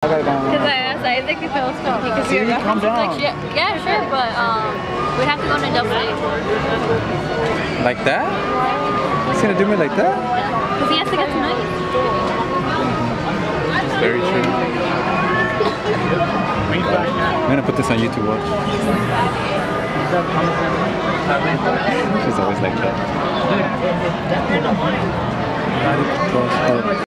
Because I asked Isaac if it was funny. Because we were be down. Like, yeah, yeah, sure, but um, we have to go on a double date. Like that? He's gonna do me like that? Because he has to get tonight. It's. Very true. I'm gonna put this on YouTube. Watch. She's always like that.